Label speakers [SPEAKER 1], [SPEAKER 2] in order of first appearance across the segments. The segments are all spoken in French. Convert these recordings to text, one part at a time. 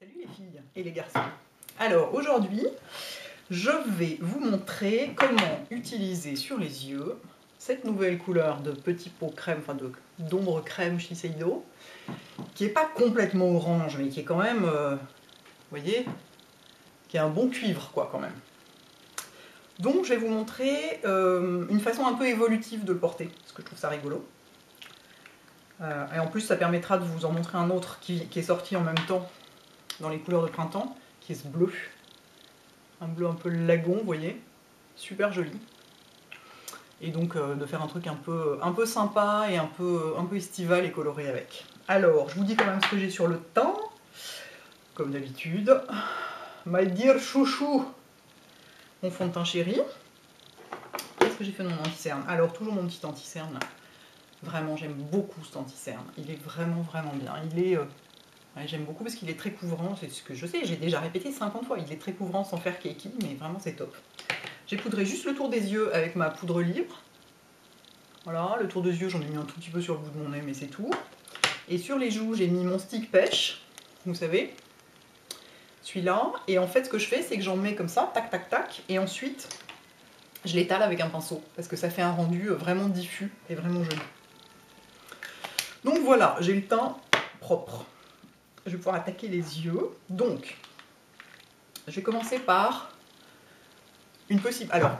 [SPEAKER 1] Salut les filles et les garçons. Alors aujourd'hui, je vais vous montrer comment utiliser sur les yeux cette nouvelle couleur de petit pot crème, enfin d'ombre crème Shiseido, qui n'est pas complètement orange, mais qui est quand même, euh, vous voyez, qui est un bon cuivre quoi quand même. Donc je vais vous montrer euh, une façon un peu évolutive de le porter, parce que je trouve ça rigolo. Euh, et en plus ça permettra de vous en montrer un autre qui est sorti en même temps dans les couleurs de printemps, qui est ce bleu. Un bleu un peu lagon, vous voyez. Super joli. Et donc euh, de faire un truc un peu, un peu sympa et un peu, un peu estival et coloré avec. Alors, je vous dis quand même ce que j'ai sur le teint. Comme d'habitude. My dear chouchou, mon fond de teint chéri. Qu'est-ce que j'ai fait de mon anti-cerne? Alors, toujours mon petit anti-cerne Vraiment, j'aime beaucoup cet anti-cerne. Il est vraiment, vraiment bien. Il est... Euh, J'aime beaucoup parce qu'il est très couvrant, c'est ce que je sais, j'ai déjà répété 50 fois, il est très couvrant sans faire keki, mais vraiment c'est top. J'ai poudré juste le tour des yeux avec ma poudre libre. Voilà, le tour des yeux, j'en ai mis un tout petit peu sur le bout de mon nez, mais c'est tout. Et sur les joues, j'ai mis mon stick pêche, vous savez, celui-là. Et en fait, ce que je fais, c'est que j'en mets comme ça, tac, tac, tac, et ensuite, je l'étale avec un pinceau, parce que ça fait un rendu vraiment diffus et vraiment joli. Donc voilà, j'ai le teint propre je vais pouvoir attaquer les yeux. Donc, je vais commencer par une possible... Alors,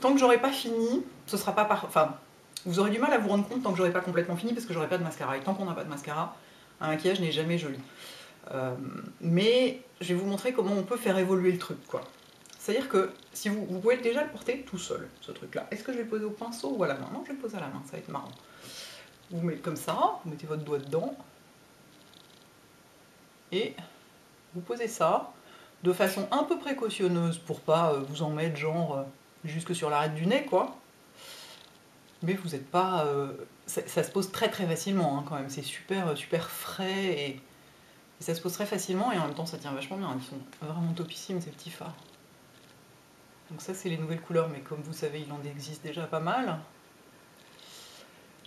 [SPEAKER 1] tant que j'aurai pas fini, ce sera pas par... Enfin, vous aurez du mal à vous rendre compte tant que j'aurai pas complètement fini parce que j'aurai pas de mascara. Et tant qu'on n'a pas de mascara, un maquillage n'est jamais joli. Euh, mais je vais vous montrer comment on peut faire évoluer le truc, quoi. C'est-à-dire que si vous, pouvez déjà le porter tout seul, ce truc-là. Est-ce que je vais le poser au pinceau ou à la main? Non, je vais le poser à la main, ça va être marrant. Vous mettez comme ça, vous mettez votre doigt dedans, et vous posez ça de façon un peu précautionneuse pour pas euh, vous en mettre genre euh, jusque sur l'arête du nez quoi. Mais vous n'êtes pas... Euh, ça, se pose très très facilement hein, quand même, c'est super super frais et, ça se pose très facilement et en même temps ça tient vachement bien, ils sont vraiment topissimes ces petits fards. Donc ça c'est les nouvelles couleurs mais comme vous savez il en existe déjà pas mal.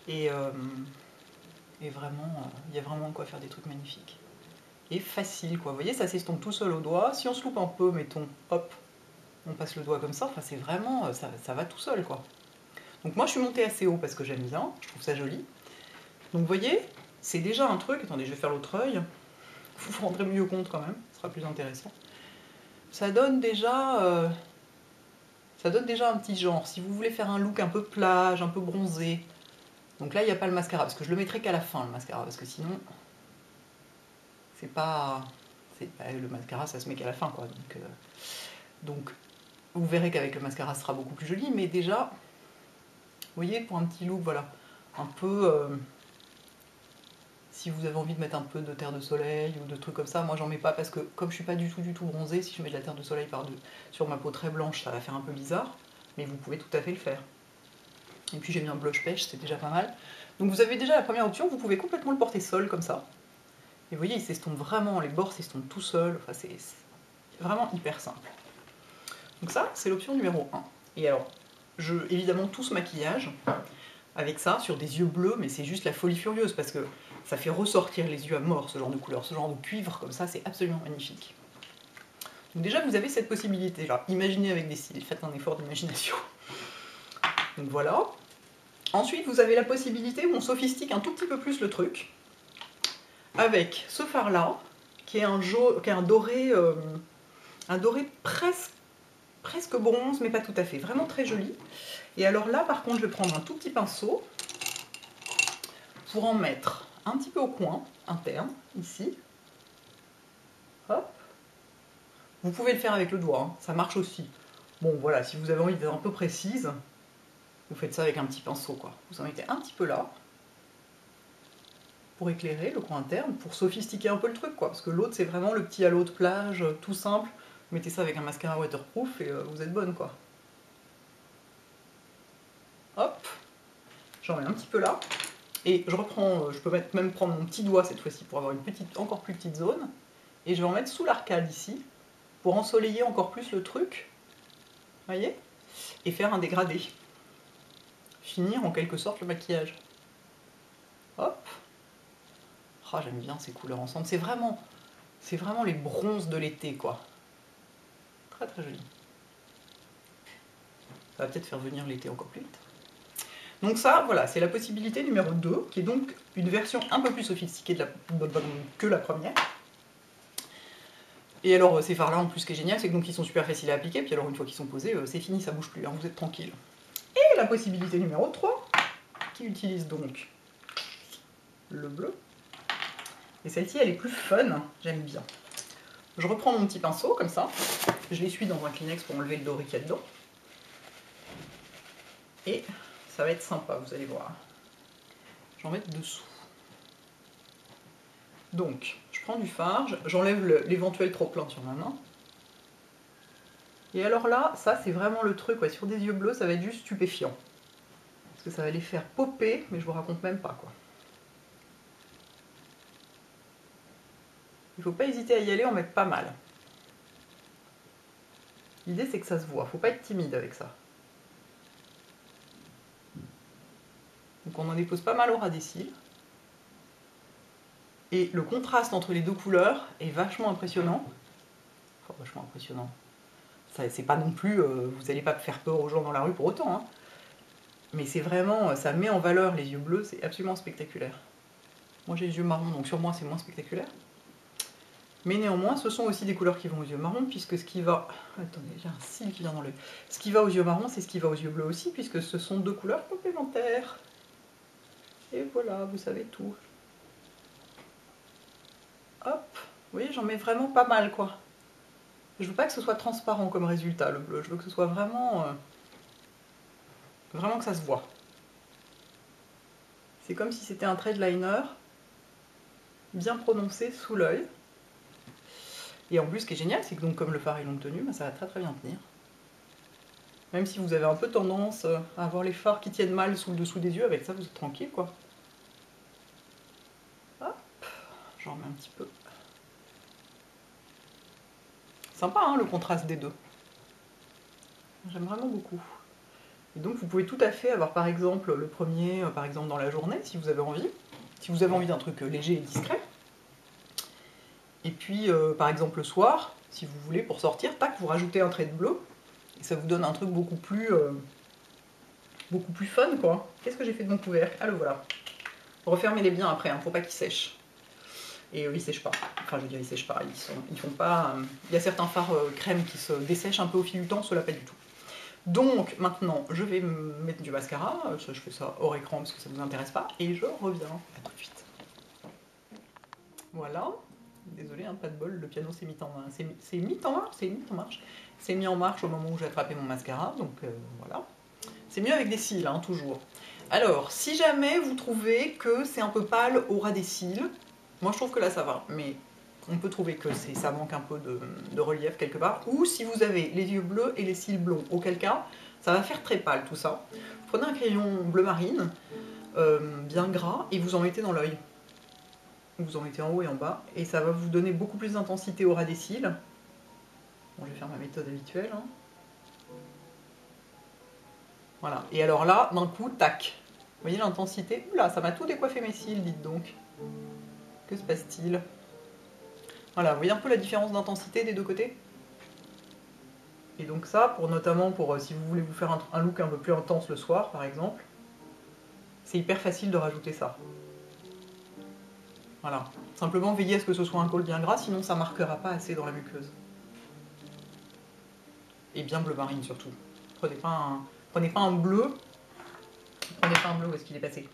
[SPEAKER 1] Et vraiment, il y a vraiment quoi faire des trucs magnifiques et facile quoi. Vous voyez, ça s'estompe tout seul au doigt. Si on se loupe un peu, mettons, hop, on passe le doigt comme ça. Enfin, c'est vraiment, euh, ça, va tout seul quoi. Donc moi, je suis montée assez haut parce que j'aime bien, je trouve ça joli. Donc vous voyez, c'est déjà un truc. Attendez, je vais faire l'autre œil. Vous vous rendrez mieux compte quand même, ce sera plus intéressant. Ça donne déjà, euh, ça donne déjà un petit genre. Si vous voulez faire un look un peu plage, un peu bronzé. Donc là, il n'y a pas le mascara parce que je le mettrai qu'à la fin le mascara parce que sinon, c'est pas, le mascara ça se met qu'à la fin quoi. Donc, euh, donc vous verrez qu'avec le mascara ce sera beaucoup plus joli. Mais déjà vous voyez pour un petit look voilà un peu euh, si vous avez envie de mettre un peu de terre de soleil ou de trucs comme ça moi j'en mets pas parce que comme je suis pas du tout du tout bronzée si je mets de la terre de soleil par sur ma peau très blanche ça va faire un peu bizarre. Mais vous pouvez tout à fait le faire. Et puis j'ai mis un blush pêche c'est déjà pas mal. Donc vous avez déjà la première option vous pouvez complètement le porter seul comme ça et vous voyez, il s'estompe vraiment, les bords s'estompent tout seuls, enfin, c'est vraiment hyper simple. Donc ça, c'est l'option numéro 1. Et alors, je, évidemment, tout ce maquillage, avec ça, sur des yeux bleus, mais c'est juste la folie furieuse, parce que ça fait ressortir les yeux à mort, ce genre de couleur, ce genre de cuivre, comme ça, c'est absolument magnifique. Donc déjà, vous avez cette possibilité-là. Imaginez avec des cils, faites un effort d'imagination. Donc voilà. Ensuite, vous avez la possibilité où on sophistique un tout petit peu plus le truc avec ce phare là, qui est un, est un doré, euh, un doré presque, presque bronze, mais pas tout à fait, vraiment très joli. Et alors là, par contre, je vais prendre un tout petit pinceau pour en mettre un petit peu au coin interne, ici. Hop. Vous pouvez le faire avec le doigt, hein, ça marche aussi. Bon, voilà, si vous avez envie d'être un peu précise, vous faites ça avec un petit pinceau, quoi. Vous en mettez un petit peu là pour éclairer le coin interne, pour sophistiquer un peu le truc, quoi. Parce que l'autre, c'est vraiment le petit halo de plage, euh, tout simple. Mettez ça avec un mascara waterproof et euh, vous êtes bonne, quoi. Hop J'en mets un petit peu là. Et je reprends, euh, je peux même prendre mon petit doigt cette fois-ci pour avoir une petite, encore plus petite zone. Et je vais en mettre sous l'arcade ici, pour ensoleiller encore plus le truc. Voyez? Et faire un dégradé. Finir en quelque sorte le maquillage. Hop ah, j'aime bien ces couleurs ensemble. C'est vraiment, C'est vraiment les bronzes de l'été, quoi. Très très joli. Ça va peut-être faire venir l'été encore plus vite. Donc ça, voilà, c'est la possibilité numéro 2, qui est donc une version un peu plus sophistiquée de la, que la première. Et alors, ces fards-là, en plus, ce qui est génial, c'est que donc ils sont super faciles à appliquer, puis alors une fois qu'ils sont posés, euh, c'est fini, ça bouge plus, hein, vous êtes tranquille. Et la possibilité numéro 3, qui utilise donc le bleu. Et celle-ci, elle est plus fun, j'aime bien. Je reprends mon petit pinceau, comme ça. Je l'essuie dans un Kleenex pour enlever le doré qu'il y a dedans. Et ça va être sympa, vous allez voir. J'en mets dessous. Donc, je prends du fard, j'enlève l'éventuel trop-plein sur ma main. Et alors là, ça c'est vraiment le truc, sur des yeux bleus, ça va être juste stupéfiant. Parce que ça va les faire popper, mais je vous raconte même pas quoi. Il faut pas hésiter à y aller, en mettre pas mal. L'idée c'est que ça se voit, faut pas être timide avec ça. Donc on en dépose pas mal au ras des cils. Et le contraste entre les deux couleurs est vachement impressionnant. Enfin, vachement impressionnant. C'est pas non plus, euh, vous n'allez pas faire peur aux gens dans la rue pour autant. Hein. Mais c'est vraiment, ça met en valeur les yeux bleus, c'est absolument spectaculaire. Moi j'ai les yeux marrons, donc sur moi c'est moins spectaculaire. Mais néanmoins, ce sont aussi des couleurs qui vont aux yeux marrons, puisque ce qui va... Attendez, j'ai un cil qui vient dans l'œil. Ce qui va aux yeux marrons, c'est ce qui va aux yeux bleus aussi, puisque ce sont deux couleurs complémentaires. Et voilà, vous savez tout. Hop, vous voyez, j'en mets vraiment pas mal, quoi. Je veux pas que ce soit transparent comme résultat, le bleu. Je veux que ce soit vraiment... Euh, vraiment que ça se voit. C'est comme si c'était un trait de liner bien prononcé sous l'œil. Et en plus, ce qui est génial, c'est que donc comme le phare est longue tenue, bah, ça va très très bien tenir. Même si vous avez un peu tendance euh, à avoir les phares qui tiennent mal sous le dessous des yeux, avec ça vous êtes tranquille quoi. Hop, j'en remets un petit peu. Sympa hein, le contraste des deux. J'aime vraiment beaucoup. Et donc vous pouvez tout à fait avoir par exemple le premier, euh, par exemple dans la journée, si vous avez envie. Si vous avez envie d'un truc euh, léger et discret. Et puis par exemple le soir, si vous voulez, pour sortir, tac, vous rajoutez un trait de bleu et ça vous donne un truc beaucoup plus, euh, beaucoup plus fun, quoi. Qu'est-ce que j'ai fait de mon couvercle Ah, le voilà. Refermez-les bien après, hein, faut pas qu'ils sèchent. Et eux, ils sèchent pas. Enfin, je veux dire, ils sèchent pas. Ils, sont, font pas... Euh, il y a certains euh, crème qui se dessèchent un peu au fil du temps, cela pas du tout. Donc, maintenant, je vais mettre du mascara. je fais ça hors écran parce que ça ne vous intéresse pas. Et je reviens. Tout de suite. Voilà. Désolé, hein, pas de bol, le piano s'est mis en marche. C'est mis en marche, c'est mis en marche. C'est mis en marche au moment où j'ai attrapé mon mascara, donc euh, voilà. C'est mieux avec des cils, hein, toujours. Alors, si jamais vous trouvez que c'est un peu pâle au ras des cils, moi je trouve que là ça va, mais on peut trouver que ça manque un peu de, relief quelque part. Ou si vous avez les yeux bleus et les cils blonds, auquel cas ça va faire très pâle tout ça. Prenez un crayon bleu marine, euh, bien gras, et vous en mettez dans l'œil. Vous en mettez en haut et en bas, et ça va vous donner beaucoup plus d'intensité au ras des cils. Bon, je vais faire ma méthode habituelle. Hein. Voilà. Et alors là, d'un coup, tac. Vous voyez l'intensité? Oula, ça m'a tout décoiffé mes cils, dites donc. Que se passe-t-il? Voilà, vous voyez un peu la différence d'intensité des deux côtés? Et donc ça, pour notamment pour euh, si vous voulez vous faire un, look un peu plus intense le soir, par exemple, c'est hyper facile de rajouter ça. Voilà. Simplement veillez à ce que ce soit un col bien gras, sinon ça marquera pas assez dans la muqueuse et bien bleu marine surtout. Prenez pas un, prenez pas un bleu. Prenez pas un bleu, où est-ce qu'il est passé?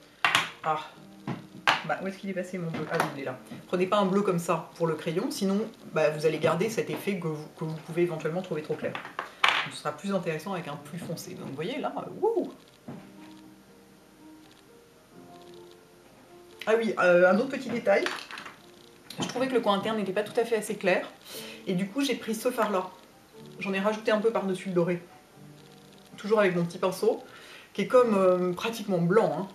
[SPEAKER 1] Ah, bah, où est-ce qu'il est passé mon bleu? Ah il est là. Prenez pas un bleu comme ça pour le crayon, sinon bah, vous allez garder cet effet que vous, pouvez éventuellement trouver trop clair. ce sera plus intéressant avec un plus foncé. Donc vous voyez là, wouh Ah oui, euh, un autre petit détail. Je trouvais que le coin interne n'était pas tout à fait assez clair. Et du coup, j'ai pris ce fard-là. J'en ai rajouté un peu par-dessus le doré. Toujours avec mon petit pinceau, qui est comme euh, pratiquement blanc. Hein.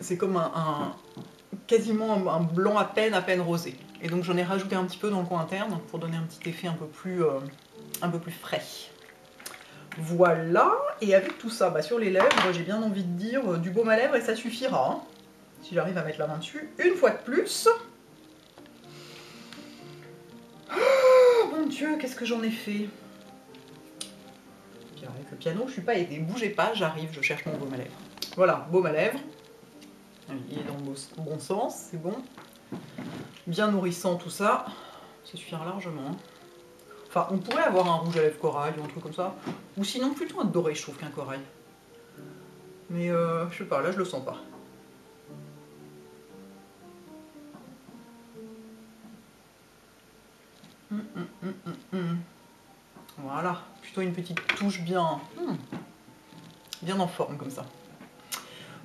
[SPEAKER 1] C'est comme un, quasiment un, blanc à peine, à peine rosé. Et donc j'en ai rajouté un petit peu dans le coin interne pour donner un petit effet un peu plus, euh, un peu plus frais. Voilà, et avec tout ça, bah, sur les lèvres, j'ai bien envie de dire euh, du baume à lèvres et ça suffira. Hein. si j'arrive à mettre la main dessus, une fois de plus, Oh, mon dieu, qu'est-ce que j'en ai fait? Avec le piano, je suis pas aidée. Bougez pas, j'arrive, je cherche mon baume à lèvres. Voilà, baume à lèvres. Il est dans le bon sens, c'est bon. Bien nourrissant tout ça. Ça suffira largement. Enfin, on pourrait avoir un rouge à lèvres corail ou un truc comme ça. Ou sinon plutôt un doré, je trouve, qu'un corail. Mais euh, je sais pas, là je le sens pas. Hum, hum, hum, voilà, plutôt une petite touche bien, bien en forme comme ça.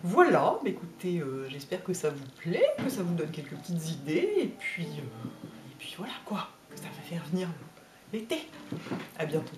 [SPEAKER 1] Voilà, bah écoutez, euh, j'espère que ça vous plaît, que ça vous donne quelques petites idées, et puis, euh, et puis voilà quoi, que ça va faire venir l'été. À bientôt.